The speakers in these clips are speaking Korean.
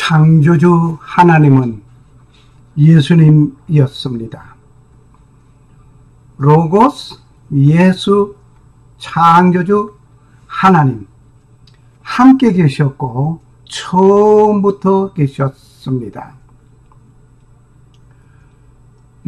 창조주 하나님은 예수님이었습니다. 로고스, 예수, 창조주 하나님 함께 계셨고 처음부터 계셨습니다.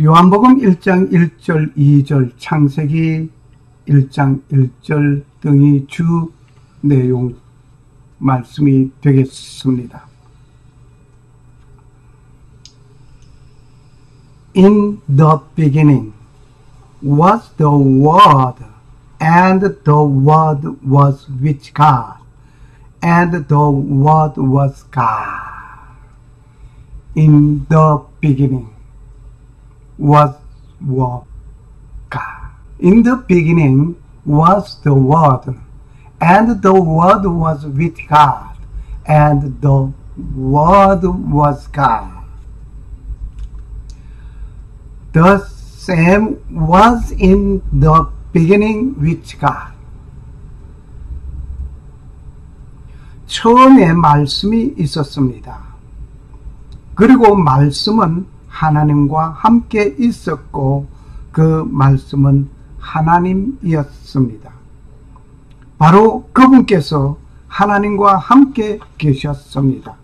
요한복음 1장 1절 2절 창세기 1장 1절 등이 주 내용 말씀이 되겠습니다. In the beginning was the Word, and the Word was with God, and the Word was God. In the beginning was Word, God. In the beginning was the Word, and the Word was with God, and the Word was God. The same was in the beginning with God. 처음에 말씀이 있었습니다. 그리고 말씀은 하나님과 함께 있었고 그 말씀은 하나님이었습니다. 바로 그분께서 하나님과 함께 계셨습니다.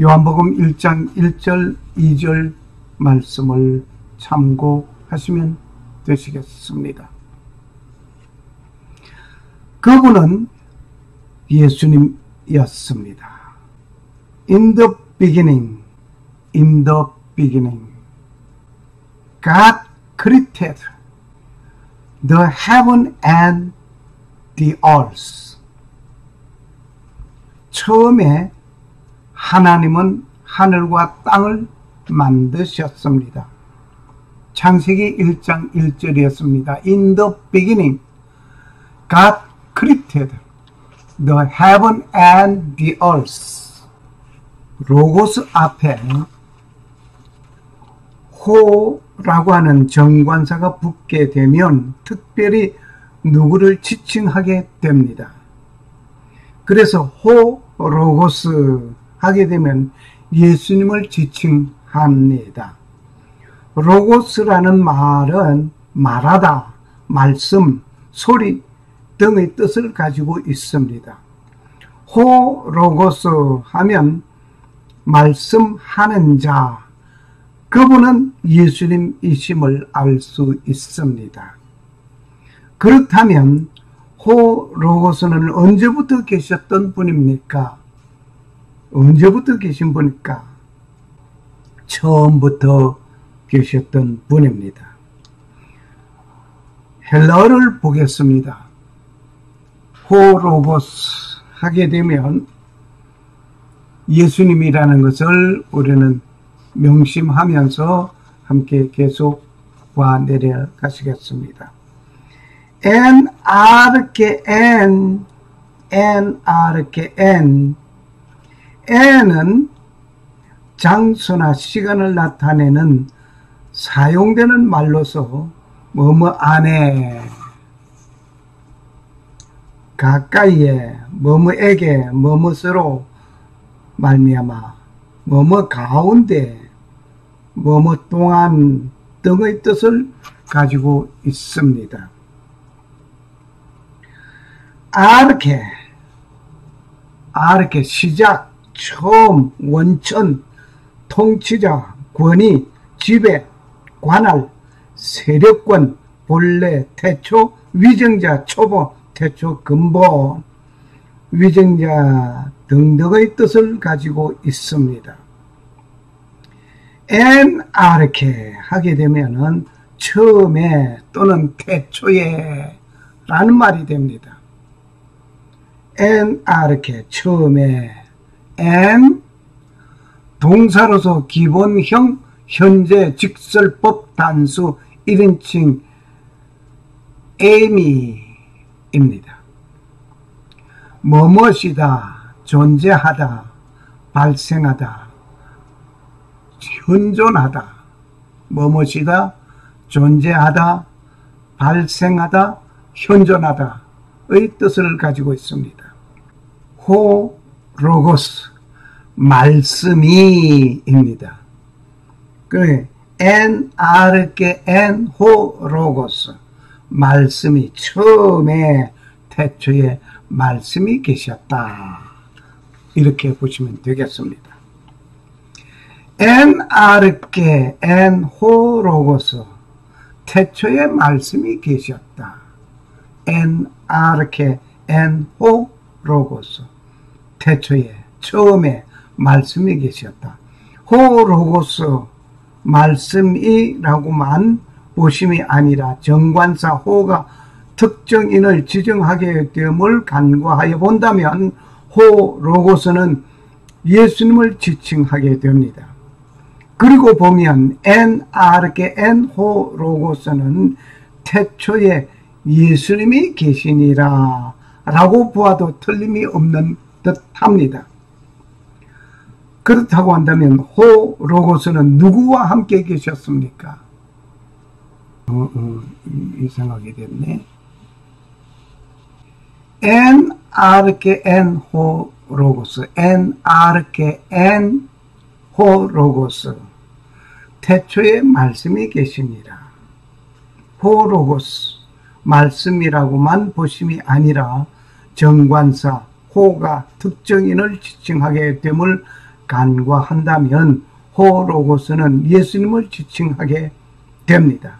요한복음 1장 1절 2절 말씀을 참고하시면 되시겠습니다. 그분은 예수님이었습니다. In the beginning, in the beginning, God created the heaven and the earth. 처음에 하나님은 하늘과 땅을 만드셨습니다. 창세기 1장 1절이었습니다. In the beginning, God created the heaven and the earth. 로고스 앞에 호라고 하는 정관사가 붙게 되면 특별히 누구를 지칭하게 됩니다. 그래서 호 로고스 하게 되면 예수님을 지칭 합니다. 로고스라는 말은 말하다, 말씀, 소리 등의 뜻을 가지고 있습니다. 호 로고스 하면 말씀하는 자, 그분은 예수님이심을 알 수 있습니다. 그렇다면 호 로고스는 언제부터 계셨던 분입니까? 언제부터 계신 분일까? 처음부터 계셨던 분입니다. 헬러를 보겠습니다. 호로보스 하게 되면 예수님이라는 것을 우리는 명심하면서 함께 계속 봐 내려가시겠습니다. N, R, K, N, N, R, K, N. N은 장소나 시간을 나타내는 사용되는 말로서 뭐뭐 안에 가까이에 뭐뭐에게 뭐뭐으로 말미암아 뭐뭐 가운데 뭐뭐 동안 등의 뜻을 가지고 있습니다. 아르케 아르케 시작 처음 원천 통치자 권위 지배 관할, 세력권, 본래, 태초, 위정자, 초보, 태초, 근본, 위정자 등등의 뜻을 가지고 있습니다. 엔아르케 하게 되면은 처음에 또는 태초에 라는 말이 됩니다. 엔아르케 처음에 엔 동사로서 기본형 현재 직설법 단수 1인칭 에미입니다. 뭐뭇이다, 존재하다, 발생하다, 현존하다, 뭐뭇이다, 존재하다, 발생하다, 현존하다의 뜻을 가지고 있습니다. 호, 로고스, 말씀이입니다. 그래, 엔호 로고스 말씀이 처음에 태초에 말씀이 계셨다. 이렇게 보시면 되겠습니다. ἦν ὁ λόγος 태초에 말씀이 계셨다. ἦν ὁ λόγος 태초에 처음에 말씀이 계셨다. ὁ λόγος 말씀이라고만 보심이 아니라 정관사 ὁ가 특정인을 지정하게 됨을 간과하여 본다면 호 로고스는 예수님을 지칭하게 됩니다. 그리고 보면 엔 아르게 엔호 로고스는 태초에 예수님이 계시니라 라고 보아도 틀림이 없는 듯 합니다. 그렇다고 한다면 호 로고스는 누구와 함께 계셨습니까? 어, 어, 이 생각이 됐네. ἐν ἀρχῇ ἦν ὁ λόγος, ἐν ἀρχῇ ἦν ὁ λόγος. 태초에 말씀이 계십니다. ὁ λόγος, 말씀이라고만 보심이 아니라 정관사, ὁ가 특정인을 지칭하게 됨을 간과한다면 ὁ λόγος는 예수님을 지칭하게 됩니다.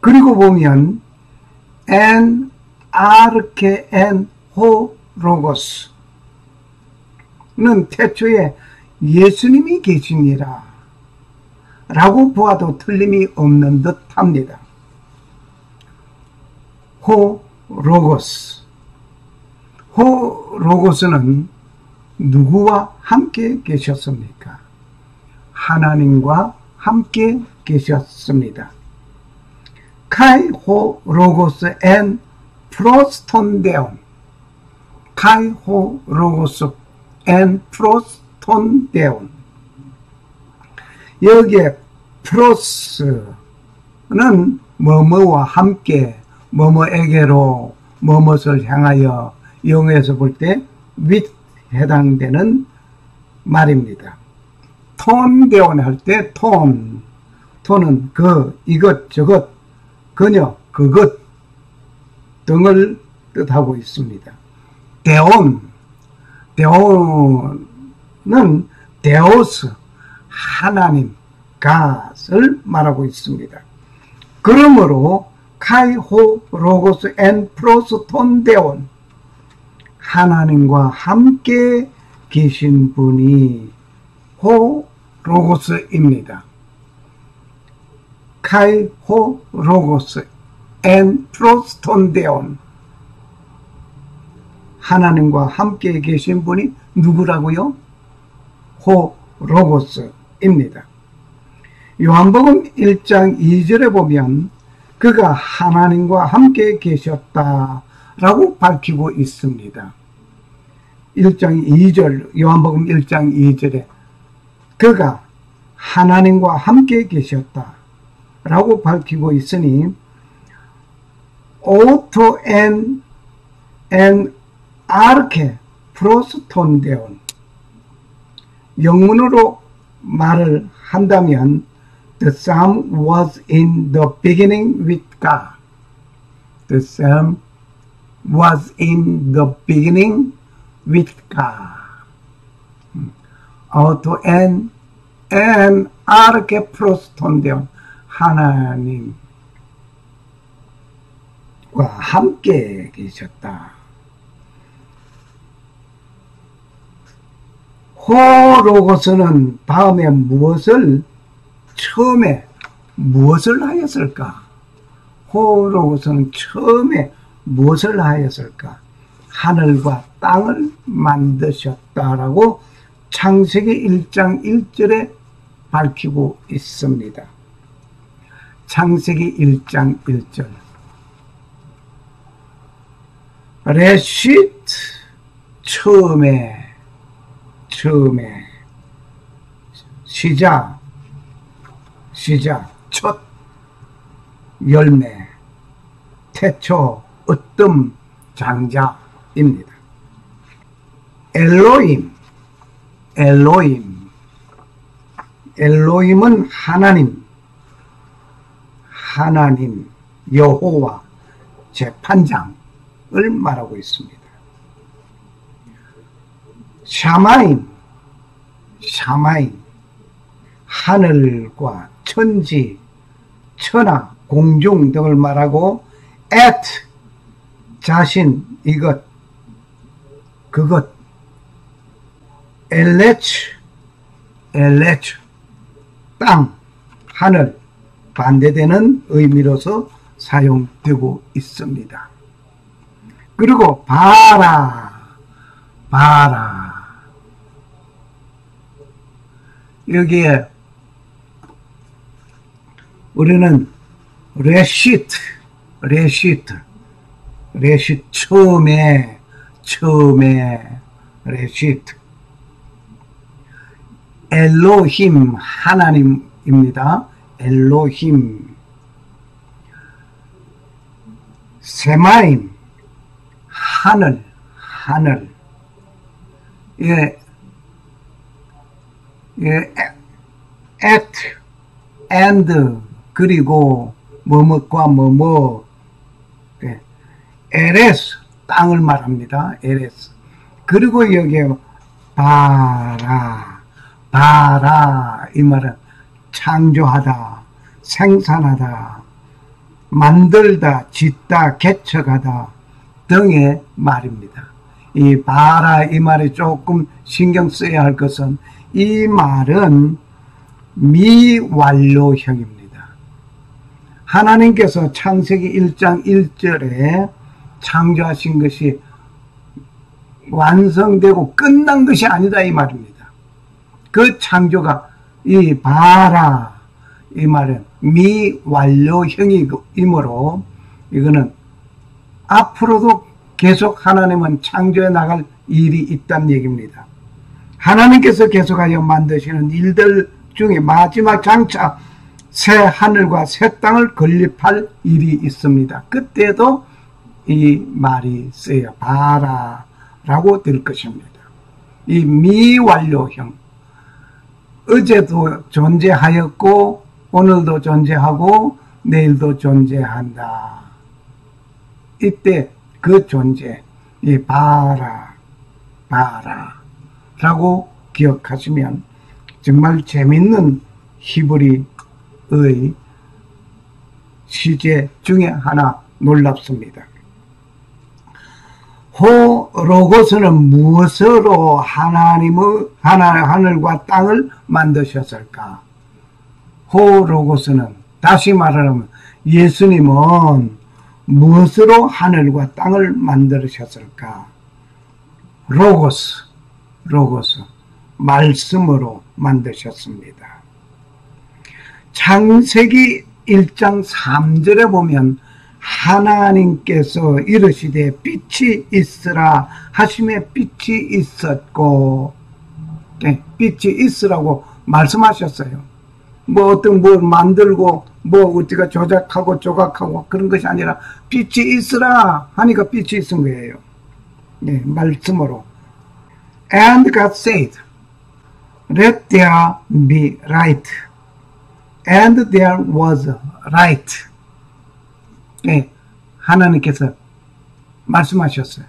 그리고 보면 엔 아르케 엔호 로고스는 태초에 예수님이 계시니라 라고 보아도 틀림이 없는 듯 합니다. 호 로고스 호 로고스는 누구와 함께 계셨습니까? 하나님과 함께 계셨습니다. 카이호 로고스 앤 프로스톤데온 카이호 로고스 앤 프로스톤데온 여기에 πρὸς는 뭐뭐와 함께 뭐뭐에게로 뭐뭐를 향하여 영어에서 볼 때 with 해당되는 말입니다. τὸν θεόν 할 때 τὸν, τὸν은 그, 이것, 저것, 그녀, 그것 등을 뜻하고 있습니다. θεόν, θεόν은 θεός, 하나님, God을 말하고 있습니다. 그러므로 καὶ ὁ λόγος ἦν πρὸς τὸν θεόν 하나님과 함께 계신 분이 ὁ λόγος입니다. καὶ ὁ λόγος ἦν πρὸς τὸν θεόν 하나님과 함께 계신 분이 누구라고요? ὁ λόγος입니다. 요한복음 1장 2절에 보면 그가 하나님과 함께 계셨다 라고 밝히고 있습니다. 1장 2절, 요한복음 1장 2절에 그가 하나님과 함께 계셨다. 라고 밝히고 있으니 οὗτος ἦν, ἐν ἀρχῇ πρὸς τὸν θεόν 영문으로 말을 한다면 The same was in the beginning with God. The psalm was in the beginning with God. auto n n 아르게 프로스톤데온 하나님과 함께 계셨다. 호로고스는 다음에 무엇을 처음에 무엇을 하였을까? 호로고스는 처음에 무엇을 하였을까? 하늘과 땅을 만드셨다라고 창세기 1장 1절에 밝히고 있습니다. 창세기 1장 1절 레시트 처음에 처음에 시작 시작 첫 열매 태초 으뜸 장자 입니다. 엘로임, 엘로임. 엘로임은 하나님, 하나님, 여호와, 재판장을 말하고 있습니다. 샤마임, 샤마임, 하늘과 천지, 천하, 공중 등을 말하고 at, 자신, 이것, 그것, 엘레츠, 엘레츠, 땅, 하늘, 반대되는 의미로서 사용되고 있습니다. 그리고 בָּרָא, בָּרָא. 여기에 우리는 רֵאשִׁית, רֵאשִׁית, רֵאשִׁית, 처음에, 처음에, רֵאשִׁית. 엘로힘, 하나님입니다. 엘로힘. 세마임, 하늘, 하늘. 예, 예, at, and, 그리고 뭐뭐과 뭐뭐, 예, 에레스, 땅을 말합니다. 에레스. 그리고 여기에 바라, 바라, 이 말은 창조하다, 생산하다, 만들다, 짓다, 개척하다 등의 말입니다. 이 바라 이 말에 조금 신경 써야 할 것은 이 말은 미완료형입니다. 하나님께서 창세기 1장 1절에 창조하신 것이 완성되고 끝난 것이 아니다 이 말입니다. 그 창조가 이 바라 이 말은 미완료형이므로 이거는 앞으로도 계속 하나님은 창조해 나갈 일이 있다는 얘기입니다. 하나님께서 계속하여 만드시는 일들 중에 마지막 장차 새 하늘과 새 땅을 건립할 일이 있습니다. 그때도 이 말이 쓰여 바라라고 될 것입니다. 이 미완료형 어제도 존재하였고 오늘도 존재하고 내일도 존재한다. 이때 그 존재, 이 바라, 바라 라고 기억하시면 정말 재밌는 히브리의 시제 중에 하나 놀랍습니다. 호 로고스는 무엇으로 하나님의 하나 하늘과 땅을 만드셨을까? 호 로고스는 다시 말하면 예수님은 무엇으로 하늘과 땅을 만드셨을까? 로고스, 로고스, 말씀으로 만드셨습니다. 창세기 1장 3절에 보면 하나님께서 이르시되 빛이 있으라 하심에 빛이 있었고 네, 빛이 있으라고 말씀하셨어요. 뭐 어떤 뭘 만들고 뭐 우리가 조작하고 조각하고 그런 것이 아니라 빛이 있으라 하니까 빛이 있은 거예요. 네, 말씀으로. And God said, Let there be light. And there was light. 네, 하나님께서 말씀하셨어요.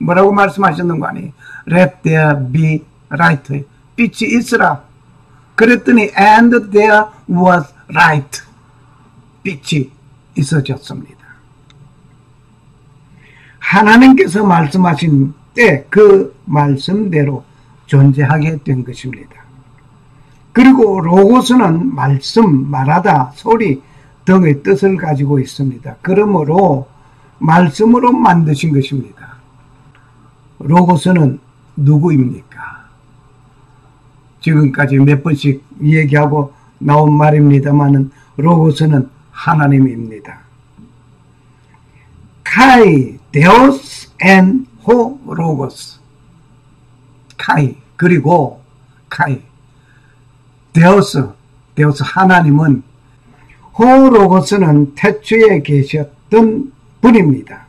뭐라고 말씀하셨는 거 아니에요? Let there be light. 빛이 있으라. 그랬더니 and there was light. 빛이 있어졌습니다. 하나님께서 말씀하신 때 그 말씀대로 존재하게 된 것입니다. 그리고 로고스는 말씀, 말하다, 소리 등의 뜻을 가지고 있습니다. 그러므로 말씀으로 만드신 것입니다. 로고스는 누구입니까? 지금까지 몇 번씩 얘기하고 나온 말입니다만은 로고스는 하나님입니다. καὶ θεὸς ἦν ὁ λόγος καὶ 그리고 καὶ θεὸς θεὸς 하나님은 ὁ λόγος는 태초에 계셨던 분입니다.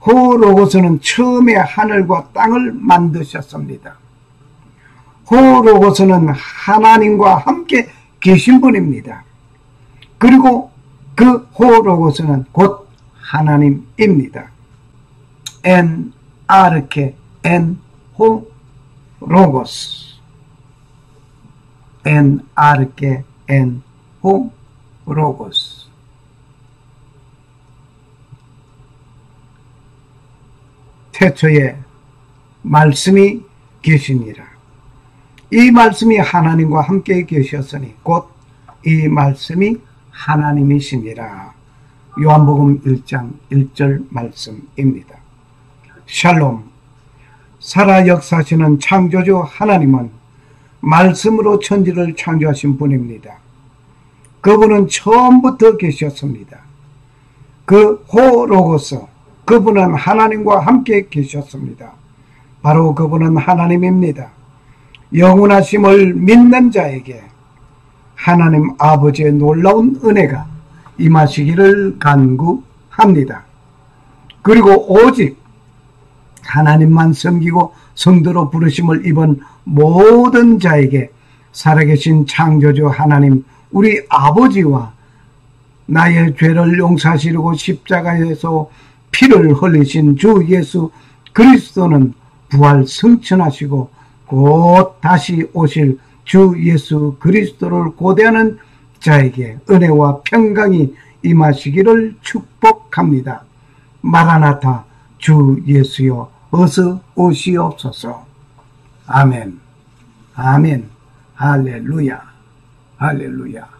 ὁ λόγος는 처음에 하늘과 땅을 만드셨습니다. ὁ λόγος는 하나님과 함께 계신 분입니다. 그리고 그 ὁ λόγος는 곧 하나님입니다. ἐν ἀρχῇ ἦν ὁ λόγος ἐν ἀρχῇ ἦν ὁ λόγος 태초에 말씀이 계시니라. 이 말씀이 하나님과 함께 계셨으니 곧 이 말씀이 하나님이시니라. 요한복음 1장 1절 말씀입니다. 샬롬 살아 역사하시는 창조주 하나님은 말씀으로 천지를 창조하신 분입니다. 그분은 처음부터 계셨습니다. 그 호로고스 그분은 하나님과 함께 계셨습니다. 바로 그분은 하나님입니다. 영원하심을 믿는 자에게 하나님 아버지의 놀라운 은혜가 임하시기를 간구합니다. 그리고 오직 하나님만 섬기고 성도로 부르심을 입은 모든 자에게 살아계신 창조주 하나님 우리 아버지와 나의 죄를 용서하시려고 십자가에서 피를 흘리신 주 예수 그리스도는 부활 승천하시고 곧 다시 오실 주 예수 그리스도를 고대하는 자에게 은혜와 평강이 임하시기를 축복합니다. 마라나타 주 예수여 어서 오시옵소서. 아멘. 아멘. 할렐루야. 할렐루야.